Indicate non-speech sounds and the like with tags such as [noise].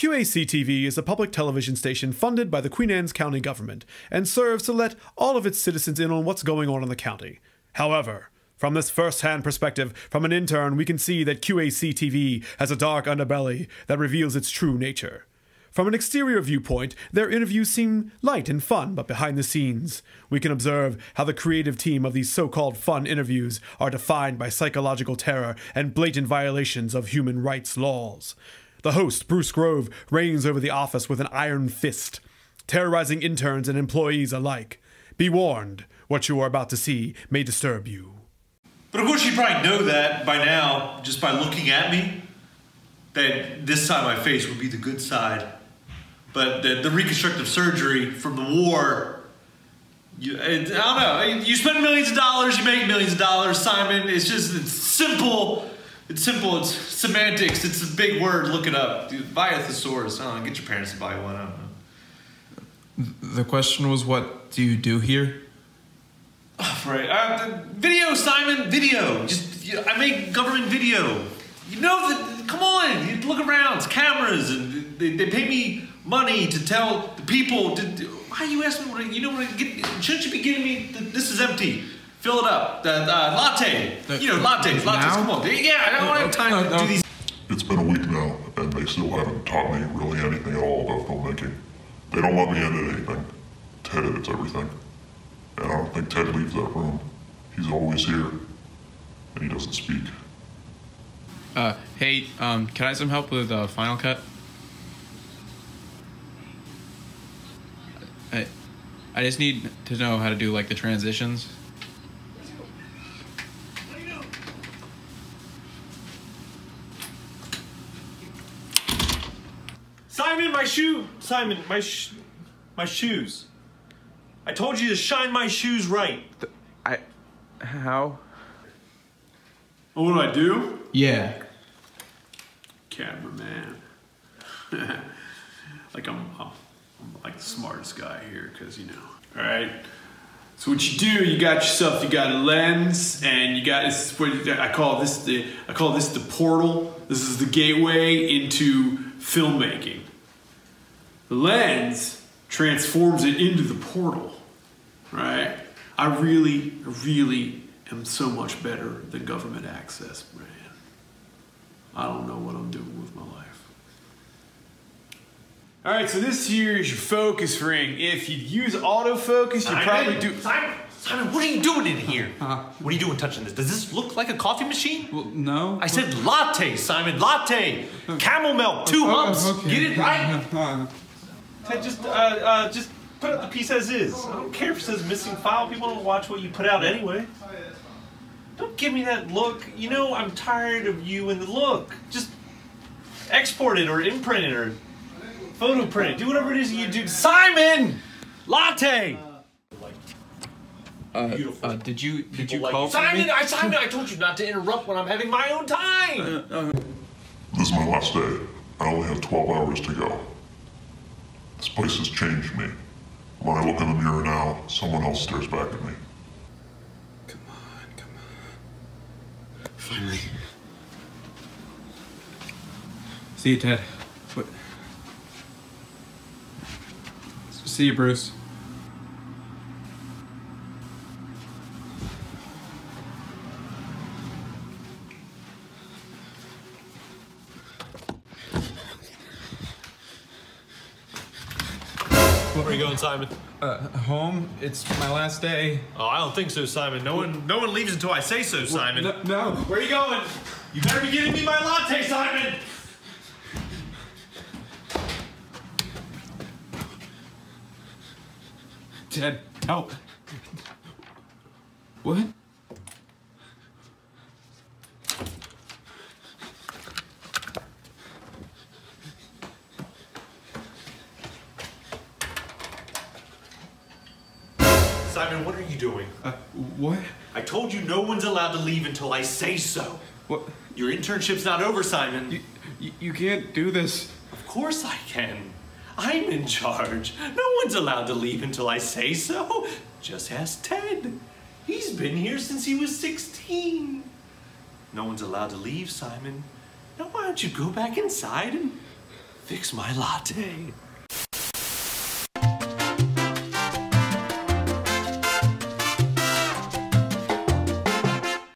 QAC TV is a public television station funded by the Queen Anne's County government and serves to let all of its citizens in on what's going on in the county. However, from this first hand perspective, from an intern, we can see that QAC TV has a dark underbelly that reveals its true nature. From an exterior viewpoint, their interviews seem light and fun, but behind the scenes, we can observe how the creative team of these so called fun interviews are defined by psychological terror and blatant violations of human rights laws. The host, Bruce Grove, reigns over the office with an iron fist, terrorizing interns and employees alike. Be warned, what you are about to see may disturb you. But of course, you probably know that by now, just by looking at me, that this side of my face would be the good side. But the, the reconstructive surgery from the war, you, I don't know. You spend millions of dollars, you make millions of dollars, Simon. It's just it's simple. It's simple. It's semantics. It's a big word. Look it up. Dude, buy a thesaurus. I don't know. Get your parents to buy one. I don't know. The question was, what do you do here? Oh, [sighs] right. Uh, video, Simon. Video. Just you know, I make government video. You know that. Come on. You look around. It's cameras, and they, they pay me money to tell the people. To, why you ask me? You know what? I get, shouldn't you be giving me? This is empty. Fill it up. The, uh, latte. You know, lattes. Lattes. Now? Come on. Yeah. I don't have time to uh, do these. It's been a week now, and they still haven't taught me really anything at all about filmmaking. They don't let me edit anything. Ted edits everything. And I don't think Ted leaves that room. He's always here, and he doesn't speak. Uh, hey, um, can I have some help with uh, Final Cut? I, I just need to know how to do like the transitions. Simon, my shoe. Simon, my sh- my shoes. I told you to shine my shoes right. I, how? Oh, what do I do? Yeah. Cameraman. [laughs] like I'm, I'm like the smartest guy here, because you know. All right. So what you do, you got yourself, you got a lens, and you got this. is What I call this the I call this the portal. This is the gateway into filmmaking. The lens transforms it into the portal, right? I really, really am so much better than government access, man. I don't know what I'm doing with my life. All right, so this here is your focus ring. If you use autofocus, you probably do. Simon, Simon, what are you doing in here? Uh-huh. What are you doing touching this? Does this look like a coffee machine? Well, no. I said latte, Simon, latte. Camel milk, two humps. okay. Get it right? [laughs] Uh, just, uh, uh, just put up the piece as is. I don't care if it says missing file. People don't watch what you put out anyway. Don't give me that look. You know I'm tired of you and the look. Just export it or imprint it or photo print it. Do whatever it is you do. Simon! Latte! uh, Beautiful. uh, did you did you Like- call for Simon, me? I Simon, I told you not to interrupt when I'm having my own time. This is my last day. I only have 12 hours to go. This place has changed me. When I look in the mirror now, someone else stares back at me. Come on, come on. Finally. See you, Ted. What? See you, Bruce. Where are you going, Simon? Uh, home. It's my last day. Oh, I don't think so, Simon. No one, no one leaves until I say so, Simon. No, no. Where are you going? You better be giving me my latte, Simon. Ted, help. What? Simon, what are you doing? Uh, what? I told you no one's allowed to leave until I say so. What? Your internship's not over, Simon. You, you, you can't do this. Of course I can. I'm in charge. No one's allowed to leave until I say so. Just ask Ted. He's been here since he was 16. No one's allowed to leave, Simon. Now why don't you go back inside and fix my latte.